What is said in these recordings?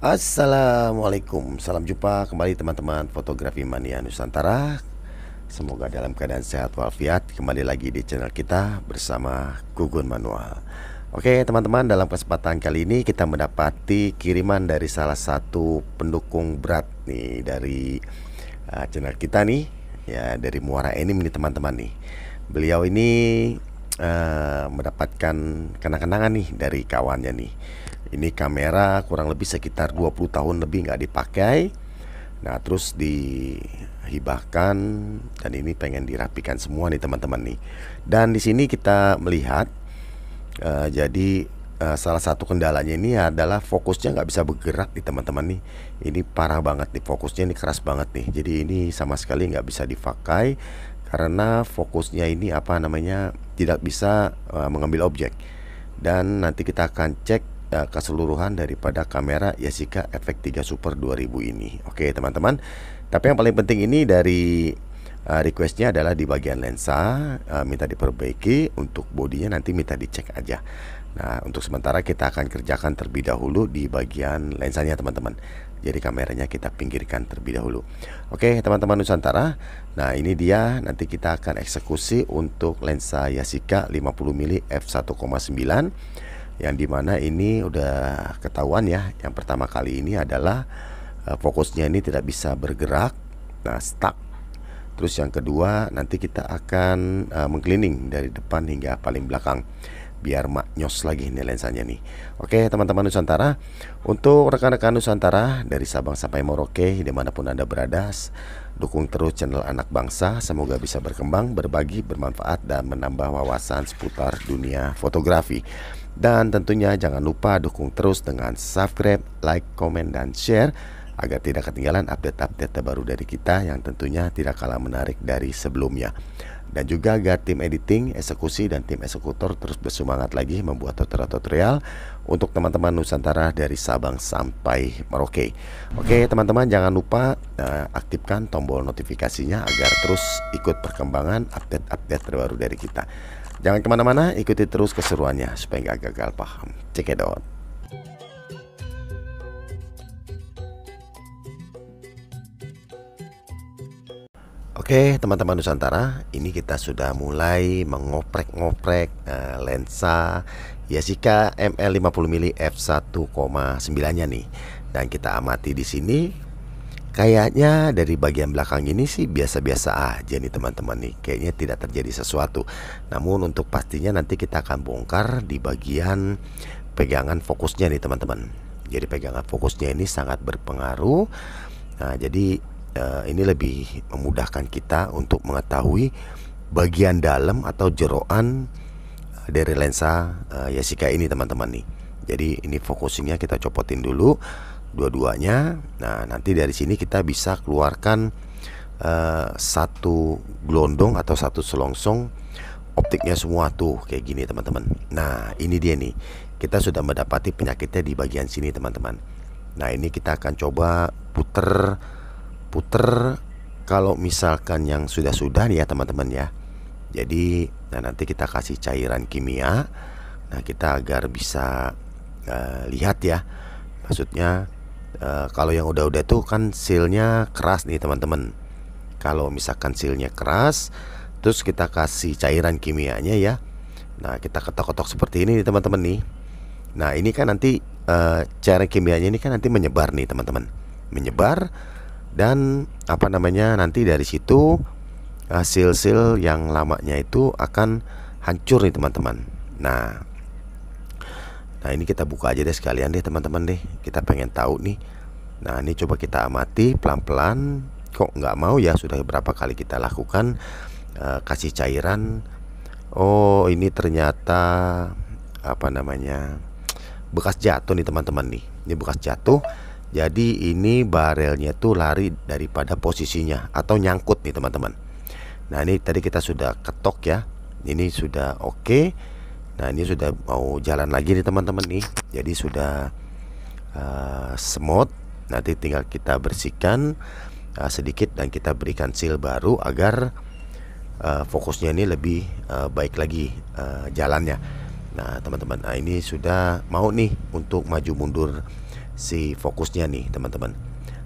Assalamualaikum. Salam jumpa kembali teman-teman Fotografi Mania Nusantara. Semoga dalam keadaan sehat walafiat Kembali lagi di channel kita Bersama Gugun Manual. Oke teman-teman dalam kesempatan kali ini Kita mendapati kiriman dari salah satu Pendukung berat nih Dari uh, channel kita nih Ya dari Muara Enim nih teman-teman nih. Beliau ini uh, Mendapatkan kenang-kenangan nih Dari kawannya nih ini kamera kurang lebih sekitar 20 tahun lebih nggak dipakai. Nah terus dihibahkan dan ini pengen dirapikan semua nih teman-teman nih. Dan di sini kita melihat uh, Jadi uh, salah satu kendalanya ini adalah fokusnya nggak bisa bergerak nih teman-teman nih. Ini parah banget nih fokusnya ini keras banget nih. Jadi ini sama sekali nggak bisa dipakai Karena fokusnya ini apa namanya tidak bisa uh, mengambil objek. Dan nanti kita akan cek uh, keseluruhan daripada kamera Yasika FX3 Super 2000 ini. Oke, teman-teman. Tapi yang paling penting ini dari uh, requestnya adalah di bagian lensa uh, minta diperbaiki untuk bodinya nanti minta dicek aja. Nah, untuk sementara kita akan kerjakan terlebih dahulu di bagian lensanya teman-teman. Jadi kameranya kita pinggirkan terlebih dahulu. Oke, teman-teman Nusantara. Nah, ini dia nanti kita akan eksekusi untuk lensa Yasika 50mm f1,9 yang di mana ini udah ketahuan ya yang pertama kali ini adalah uh, fokusnya ini tidak bisa bergerak nah stuck. Terus yang kedua nanti kita akan uh, dari depan hingga paling belakang biar maknyos lagi ini lensanya nih. Oke teman-teman Nusantara Untuk rekan-rekan Nusantara dari Sabang sampai Merauke di mana pun Anda berada Dukung terus channel anak bangsa. Semoga bisa berkembang, berbagi, bermanfaat Dan menambah wawasan seputar dunia fotografi dan tentunya jangan lupa dukung terus dengan subscribe, like, komen, dan share agar tidak ketinggalan update-update terbaru dari kita yang tentunya tidak kalah menarik dari sebelumnya. Dan juga agar tim editing, eksekusi, dan tim eksekutor terus bersemangat lagi membuat tutorial-tutorial untuk teman-teman Nusantara dari Sabang sampai Merauke. Oke teman-teman jangan lupa uh, aktifkan tombol notifikasinya agar terus ikut perkembangan update-update terbaru dari kita. Jangan ke mana-mana, ikuti terus keseruannya supaya nggak gagal paham. Check it out. Oke teman-teman Nusantara Ini kita sudah mulai mengoprek-ngoprek uh, lensa Yasika ML50mm f1,9 nya nih Dan kita amati di sini Kayaknya dari bagian belakang ini sih biasa-biasa aja nih teman-teman nih. Kayaknya tidak terjadi sesuatu. Namun untuk pastinya nanti kita akan bongkar di bagian pegangan fokusnya nih teman-teman. Jadi pegangan fokusnya ini sangat berpengaruh. Nah jadi uh, ini lebih memudahkan kita untuk mengetahui bagian dalam atau jeroan dari lensa uh, Yasika ini teman-teman nih. Jadi ini focusingnya kita copotin dulu dua-duanya. Nah, nanti dari sini kita bisa keluarkan uh, satu gelondong atau satu selongsong optiknya semua tuh kayak gini teman-teman. Nah, ini dia nih. Kita sudah mendapati penyakitnya di bagian sini teman-teman. Nah, ini kita akan coba puter puter kalau misalkan yang sudah-sudah nih ya teman-teman ya. Jadi, nah nanti kita kasih cairan kimia. Nah, kita agar bisa uh, lihat ya. Maksudnya Uh, kalau yang udah-udah tuh kan sealnya keras nih teman-teman. Kalau misalkan sealnya keras, terus kita kasih cairan kimianya ya. Nah kita ketok-ketok seperti ini nih teman-teman nih. Nah ini kan nanti uh, cairan kimianya ini kan nanti menyebar nih teman-teman, menyebar dan apa namanya nanti dari situ uh, seal-seal yang lamanya itu akan hancur nih teman-teman. Nah Nah ini kita buka aja deh sekalian deh teman-teman deh. Kita pengen tahu nih. Nah ini coba kita amati pelan-pelan. Kok nggak mau ya? Sudah berapa kali kita lakukan uh, Kasih cairan? Oh ini ternyata Apa namanya Bekas jatuh nih teman-teman nih. Ini bekas jatuh. Jadi ini barelnya tuh lari daripada posisinya Atau nyangkut nih teman-teman. Nah ini tadi kita sudah ketok ya. Ini sudah oke. okay. Nah ini sudah mau jalan lagi nih teman-teman nih. Jadi sudah uh, smooth Nanti tinggal kita bersihkan uh, sedikit dan kita berikan seal baru Agar uh, fokusnya ini lebih uh, baik lagi uh, jalannya. Nah teman-teman nah ini sudah mau nih untuk maju mundur si fokusnya nih teman-teman.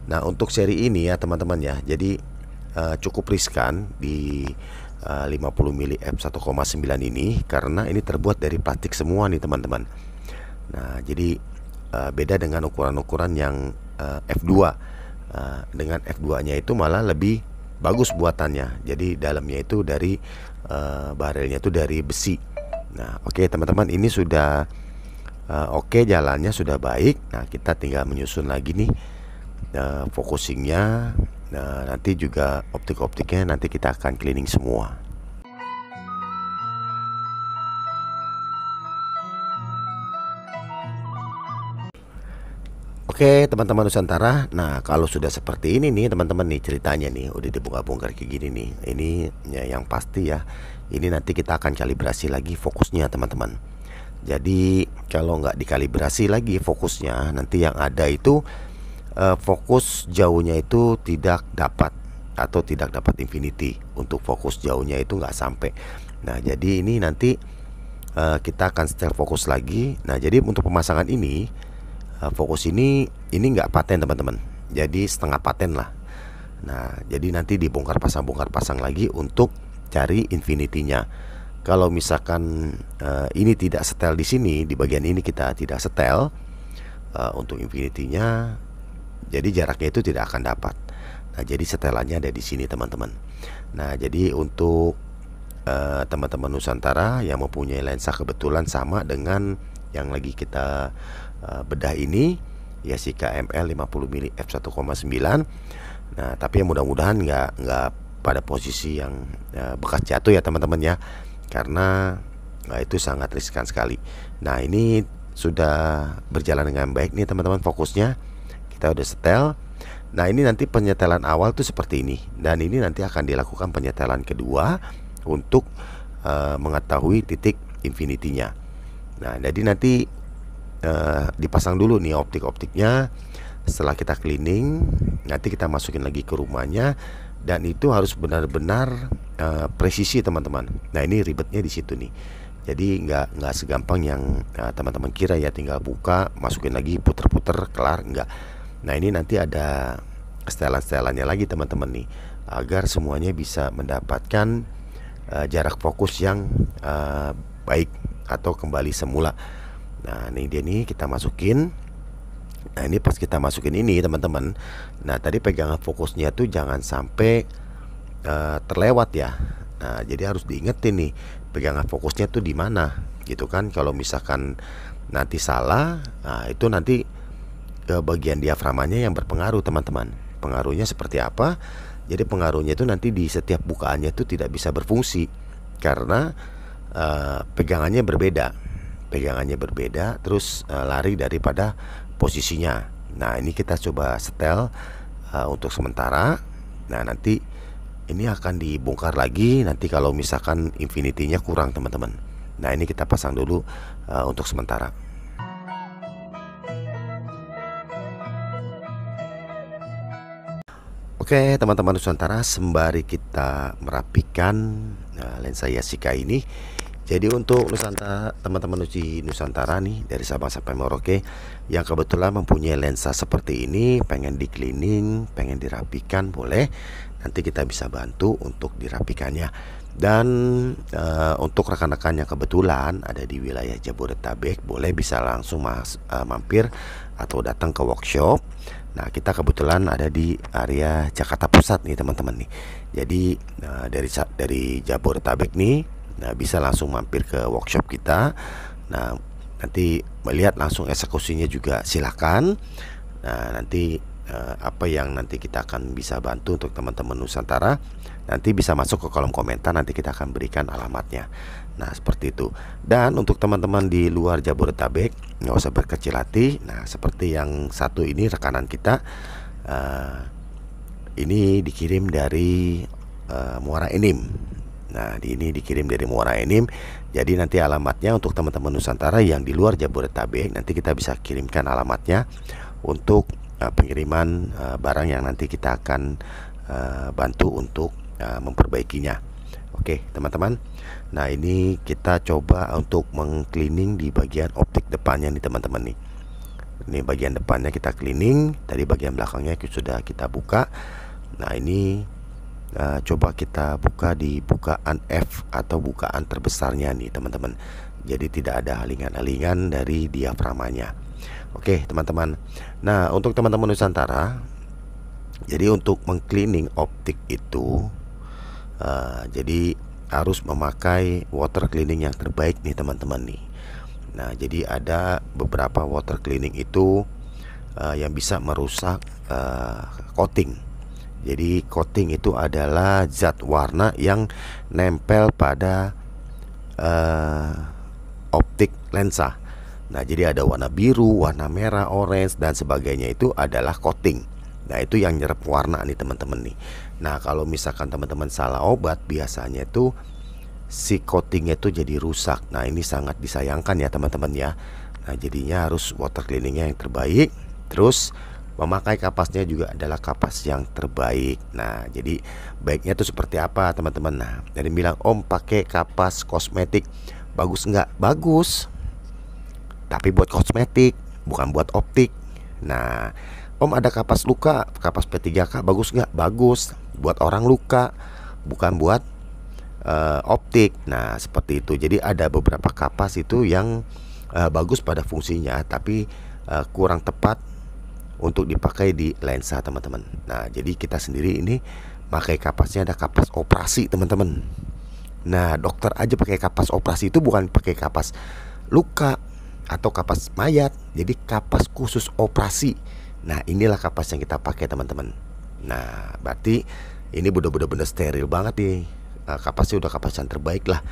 Nah untuk seri ini ya teman-teman ya, jadi uh, cukup riskan di uh, 50 mili f 1,9 ini karena ini terbuat dari plastik semua nih teman-teman. Nah jadi uh, beda dengan ukuran-ukuran yang uh, F2. Uh, dengan F2-nya itu malah lebih bagus buatannya. Jadi dalamnya itu dari uh, barelnya itu dari besi. Nah, oke okay, teman-teman ini sudah uh, oke okay, jalannya sudah baik. Nah, kita tinggal menyusun lagi nih uh, focusingnya. Nah, nanti juga optik-optiknya nanti kita akan cleaning semua. Oke teman-teman Nusantara. Nah kalau sudah seperti ini nih teman-teman nih ceritanya nih Udah dibongkar-bongkar kayak gini nih. Ini ya, yang pasti ya Ini nanti kita akan kalibrasi lagi fokusnya teman-teman. Jadi kalau nggak dikalibrasi lagi fokusnya Nanti yang ada itu uh, Fokus jauhnya itu tidak dapat Atau tidak dapat infinity. Untuk fokus jauhnya itu nggak sampai. Nah jadi ini nanti uh, Kita akan setel fokus lagi. Nah jadi untuk pemasangan ini Eh, fokus ini ini nggak paten teman-teman. Jadi setengah paten lah. Nah jadi nanti dibongkar pasang bongkar pasang lagi untuk cari infinity-nya. Kalau misalkan uh, ini tidak setel di sini di bagian ini kita tidak setel uh, untuk infinity-nya jadi jaraknya itu tidak akan dapat. Nah jadi setelannya ada di sini teman-teman. Nah jadi untuk teman-teman uh, Nusantara yang mempunyai lensa kebetulan sama dengan yang lagi kita uh, bedah ini ya si KML 50 mili f 1,9 nah tapi yang mudah-mudahan nggak nggak pada posisi yang uh, bekas jatuh ya teman-teman ya. Karena nah, itu sangat riskan sekali. Nah ini sudah berjalan dengan baik nih teman-teman fokusnya kita udah setel. Nah ini nanti penyetelan awal tuh seperti ini. Dan ini nanti akan dilakukan penyetelan kedua untuk uh, mengetahui titik infinity-nya nah jadi nanti uh, dipasang dulu nih optik-optiknya. Setelah kita cleaning nanti kita masukin lagi ke rumahnya. Dan itu harus benar-benar uh, presisi teman-teman. Nah ini ribetnya di situ nih. Jadi nggak nggak segampang yang teman teman-teman kira ya tinggal buka masukin lagi puter-puter kelar nggak nah ini nanti ada setelan-setelannya lagi teman-teman nih agar semuanya bisa mendapatkan uh, jarak fokus yang uh, baik atau kembali semula. Nah ini dia nih kita masukin. Nah ini pas kita masukin ini teman-teman Nah tadi pegangan fokusnya tuh jangan sampai uh, terlewat ya. Nah jadi harus diingetin nih Pegangan fokusnya tuh di mana gitu kan? Kalau misalkan nanti salah Nah itu nanti ke bagian diaframanya yang berpengaruh teman-teman. Pengaruhnya seperti apa? Jadi pengaruhnya itu nanti di setiap bukaannya itu tidak bisa berfungsi Karena uh, pegangannya berbeda. Pegangannya berbeda terus uh, lari daripada posisinya. Nah ini kita coba setel untuk sementara. Nah nanti ini akan dibongkar lagi. Nanti kalau misalkan infinity-nya kurang teman-teman. Nah ini kita pasang dulu uh, untuk sementara Oke teman-teman Nusantara sembari kita merapikan uh, lensa Yasika ini jadi untuk Nusantara teman-teman uji Nusantara nih dari Sabang sampai Merauke yang kebetulan mempunyai lensa seperti ini, pengen di cleaning, pengen dirapikan boleh. Nanti kita bisa bantu untuk dirapikannya. Dan uh, untuk rekan-rekan yang kebetulan ada di wilayah Jabodetabek, boleh bisa langsung mas, uh, mampir atau datang ke workshop. Nah, kita kebetulan ada di area Jakarta Pusat nih teman-teman nih. Jadi uh, dari dari Jabodetabek nih Nah, bisa langsung mampir ke workshop kita. Nah, nanti melihat langsung eksekusinya juga silakan. Nah, nanti eh, apa yang nanti kita akan bisa bantu untuk teman-teman Nusantara nanti bisa masuk ke kolom komentar nanti kita akan berikan alamatnya. Nah, seperti itu. Dan untuk teman-teman di luar Jabodetabek nggak usah berkecil hati. Nah, seperti yang satu ini rekanan kita uh, ini dikirim dari uh, Muara Enim Nah, ini dikirim dari Muara Enim. Jadi nanti alamatnya untuk teman-teman Nusantara yang di luar Jabodetabek nanti kita bisa kirimkan alamatnya untuk uh, pengiriman uh, barang yang nanti kita akan uh, bantu untuk uh, memperbaikinya. Oke, teman-teman. Nah, ini kita coba untuk mengcleaning di bagian optik depannya nih, teman-teman nih. Ini bagian depannya kita cleaning, tadi bagian belakangnya sudah kita buka. Nah, ini uh, coba kita buka di bukaan F atau bukaan terbesarnya nih, teman-teman. Jadi tidak ada halingan-halingan dari diaframanya. Oke, teman-teman. Nah, untuk teman-teman Nusantara, jadi untuk mengcleaning optik itu uh, jadi harus memakai water cleaning yang terbaik nih teman-teman nih. Nah, jadi ada beberapa water cleaning itu uh, yang bisa merusak uh, coating. Jadi coating itu adalah zat warna yang nempel pada uh, optik lensa. Nah, jadi ada warna biru, warna merah, orange dan sebagainya itu adalah coating. Nah, itu yang nyerap warna nih teman-teman nih. Nah, kalau misalkan teman-teman salah obat biasanya itu si coatingnya itu jadi rusak. Nah ini sangat disayangkan ya teman-teman ya. Nah jadinya harus water cleaningnya yang terbaik. Terus memakai kapasnya juga adalah kapas yang terbaik. Nah jadi baiknya itu seperti apa teman-teman? Nah jadi bilang Om pakai kapas kosmetik bagus nggak? Bagus. Tapi buat kosmetik bukan buat optik. Nah Om ada kapas luka, kapas P3K bagus nggak? Bagus. Buat orang luka, bukan buat uh, optik. Nah, seperti itu. Jadi ada beberapa kapas itu yang uh, bagus pada fungsinya tapi uh, kurang tepat untuk dipakai di lensa, teman-teman. Nah, jadi kita sendiri ini pakai kapasnya ada kapas operasi, teman-teman. Nah, dokter aja pakai kapas operasi itu bukan pakai kapas luka atau kapas mayat. Jadi kapas khusus operasi. Nah, inilah kapas yang kita pakai, teman-teman. Nah, berarti ini benar-benar steril banget nih. Uh, kapasnya udah kapas yang terbaik lah.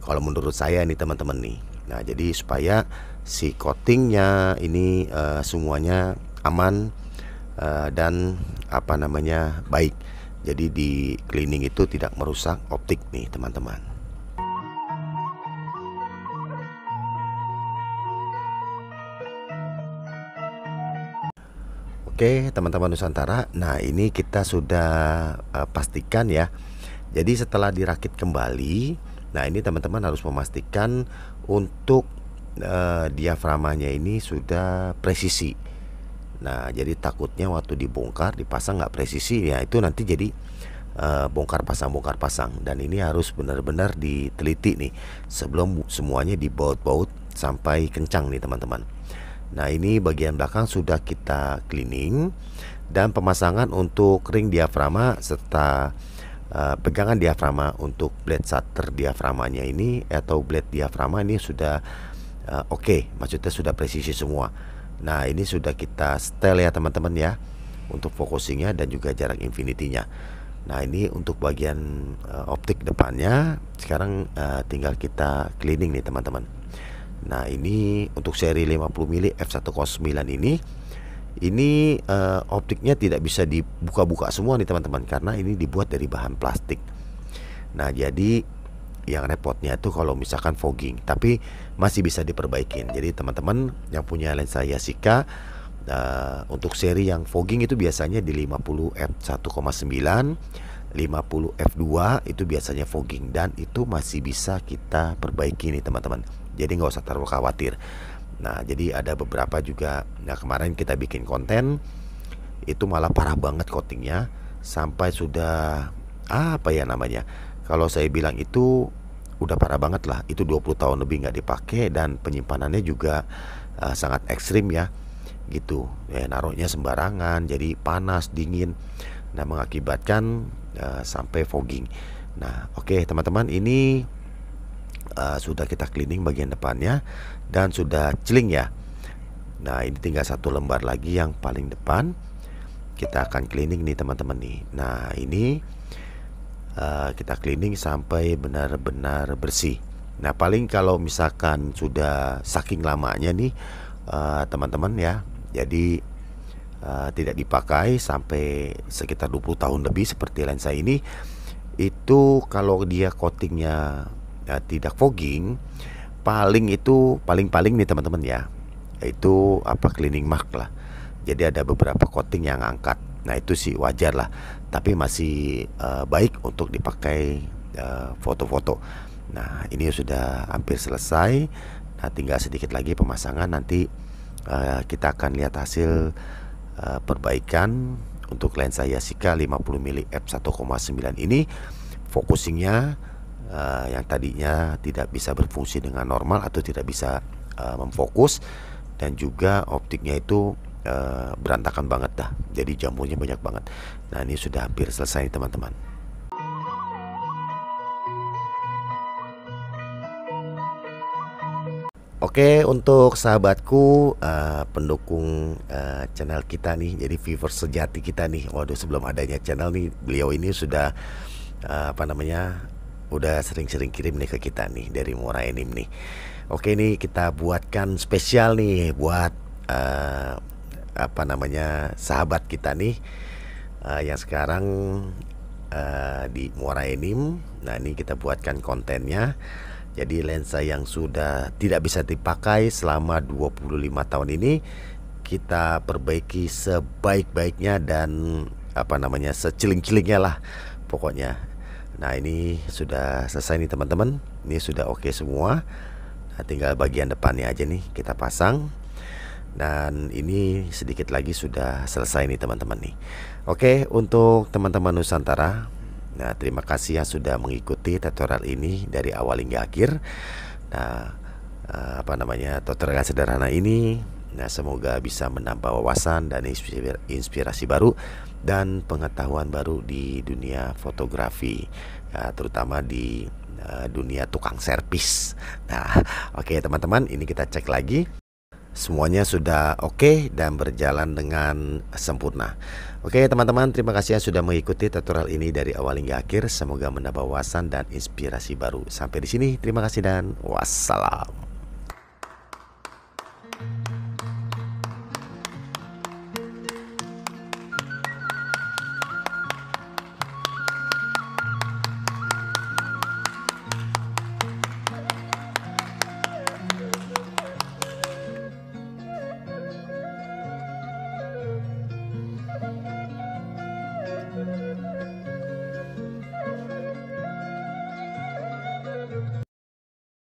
Kalau menurut saya nih teman-teman nih. Nah jadi supaya si coatingnya ini uh, semuanya aman uh, dan apa namanya baik. Jadi di cleaning itu tidak merusak optik nih teman-teman Oke teman-teman Nusantara Nah ini kita sudah uh, pastikan ya jadi setelah dirakit kembali, nah ini teman-teman harus memastikan untuk uh, diaframanya ini sudah presisi. Nah, jadi takutnya waktu dibongkar dipasang nggak presisi ya itu nanti jadi uh, bongkar pasang bongkar pasang dan ini harus benar-benar diteliti nih sebelum semuanya dibaut-baut sampai kencang nih teman-teman. Nah, ini bagian belakang sudah kita cleaning dan pemasangan untuk ring diaframa serta uh, pegangan diaframa untuk blade shutter diaframanya ini atau blade diaframa ini sudah uh, oke, okay, maksudnya sudah presisi semua. Nah, ini sudah kita setel ya teman-teman ya untuk focusingnya dan juga jarak infinity-nya. Nah, ini untuk bagian uh, optik depannya sekarang uh, tinggal kita cleaning nih teman-teman. Nah, ini untuk seri 50 mm f109 ini ini uh, optiknya tidak bisa dibuka-buka semua nih teman-teman karena ini dibuat dari bahan plastik. Nah jadi yang repotnya itu kalau misalkan fogging tapi masih bisa diperbaikin. Jadi teman-teman yang punya lensa Yasika uh, untuk seri yang fogging itu biasanya di 50 f1,9 50 f2 itu biasanya fogging dan itu masih bisa kita perbaiki nih teman-teman. Jadi nggak usah terlalu khawatir. Nah, jadi ada beberapa juga. Nah, kemarin kita bikin konten itu malah parah banget coatingnya sampai sudah apa ya namanya? Kalau saya bilang itu udah parah banget lah. Itu 20 tahun lebih nggak dipakai dan penyimpanannya juga uh, sangat ekstrim ya. Gitu. Ya, naruhnya sembarangan, jadi panas, dingin. Nah, mengakibatkan uh, sampai fogging. Nah, oke okay, teman-teman, ini uh, sudah kita cleaning bagian depannya dan sudah celing ya. Nah ini tinggal satu lembar lagi yang paling depan. Kita akan cleaning nih teman-teman nih. Nah ini uh, kita cleaning sampai benar-benar bersih. Nah paling kalau misalkan sudah saking lamanya nih uh, teman-teman ya. Jadi uh, tidak dipakai sampai sekitar 20 tahun lebih seperti lensa ini. Itu kalau dia coatingnya uh, tidak fogging paling itu paling-paling nih teman-teman ya. Itu apa cleaning mark lah. Jadi ada beberapa coating yang angkat. Nah itu sih wajar lah. Tapi masih uh, baik untuk dipakai eh, foto-foto. Uh, nah ini sudah hampir selesai. Nah tinggal sedikit lagi pemasangan. Nanti uh, kita akan lihat hasil uh, perbaikan. Untuk lensa Yasika 50 mm f1,9 ini focusingnya uh, yang tadinya tidak bisa berfungsi dengan normal atau tidak bisa uh, memfokus dan juga optiknya itu uh, berantakan banget dah. Jadi jamurnya banyak banget. Nah ini sudah hampir selesai teman-teman. Oke untuk sahabatku uh, pendukung uh, channel kita nih jadi viewers sejati kita nih. Waduh sebelum adanya channel nih beliau ini sudah uh, apa namanya udah sering-sering kirim nih ke kita nih dari Muara Enim nih. Oke nih kita buatkan spesial nih buat uh, apa namanya sahabat kita nih uh, yang sekarang uh, di Muara Enim. Nah ini kita buatkan kontennya. Jadi lensa yang sudah tidak bisa dipakai selama 25 tahun ini kita perbaiki sebaik-baiknya dan apa namanya seciling-cilingnya lah pokoknya. Nah ini sudah selesai nih teman-teman. Ini sudah oke okay semua. Nah, tinggal bagian depannya aja nih kita pasang. Dan ini sedikit lagi sudah selesai nih teman-teman nih. Oke untuk teman-teman Nusantara Nah, terima kasih yang sudah mengikuti tutorial ini dari awal hingga akhir. Nah, eh, apa namanya tutorial sederhana ini. Nah, semoga bisa menambah wawasan dan inspirasi baru dan pengetahuan baru di dunia fotografi, ya, terutama di uh, dunia tukang servis. Nah, oke okay, teman-teman, ini kita cek lagi. Semuanya sudah oke okay dan berjalan dengan sempurna. Oke teman-teman terima kasih yang sudah mengikuti tutorial ini dari awal hingga akhir Semoga menambah wawasan dan inspirasi baru Sampai di sini terima kasih dan wassalam